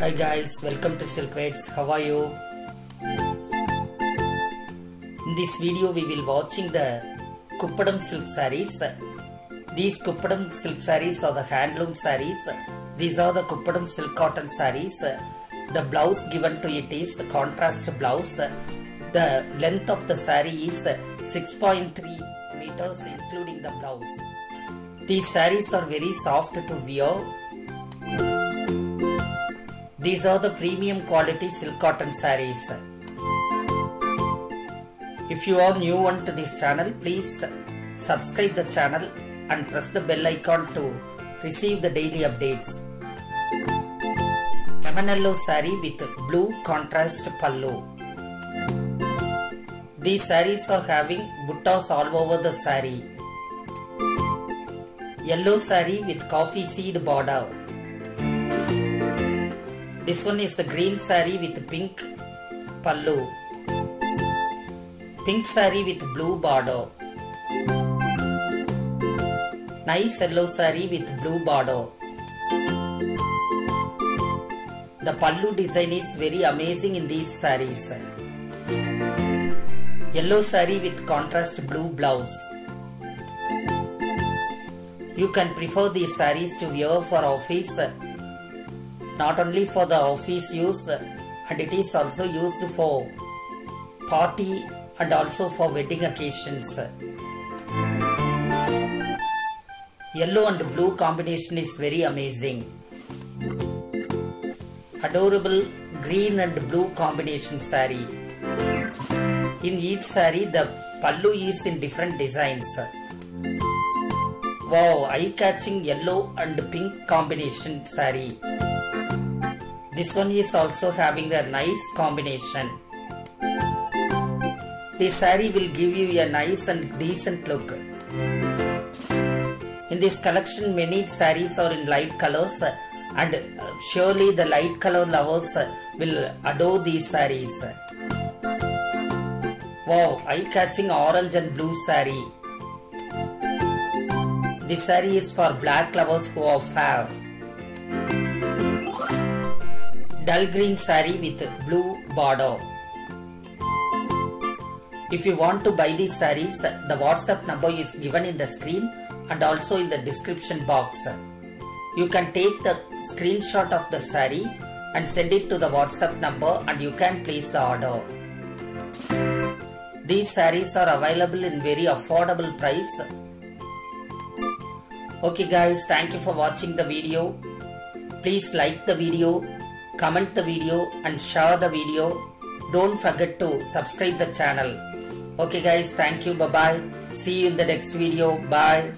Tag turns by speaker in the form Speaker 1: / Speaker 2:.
Speaker 1: Hi guys, welcome to Silkweds. How are you? In this video we will watching the Kuppadam silk sarees. These Kuppadam silk sarees are the handloom sarees. These are the Kuppadam silk cotton sarees. The blouse given to it is the contrast blouse. The length of the saree is 6.3 meters including the blouse. These sarees are very soft to wear. These are the premium quality silk cotton sarees. If you are new one to this channel, please subscribe the channel and press the bell icon to receive the daily updates. Lemon yellow saree with blue contrast pallu. These sarees are having buttas all over the saree. Yellow saree with coffee seed border. This one is the green sari with pink pallu. Pink sari with blue border. Nice yellow saree with blue border. The pallu design is very amazing in these sarees. Yellow sari with contrast blue blouse. You can prefer these sarees to wear for office not only for the office use and it is also used for party and also for wedding occasions. Yellow and blue combination is very amazing. Adorable green and blue combination saree. In each saree the pallu is in different designs. Wow, eye-catching yellow and pink combination saree. This one is also having a nice combination. This saree will give you a nice and decent look. In this collection many sarees are in light colors and uh, surely the light color lovers will adore these sarees. Wow, eye-catching orange and blue saree. This saree is for black lovers who are fair. Dull green saree with blue border. If you want to buy these sarees, the WhatsApp number is given in the screen and also in the description box. You can take the screenshot of the saree and send it to the WhatsApp number and you can place the order. These sarees are available in very affordable price. Okay guys, thank you for watching the video. Please like the video, comment the video and share the video. Don't forget to subscribe the channel. Okay guys, thank you. Bye bye. See you in the next video. Bye.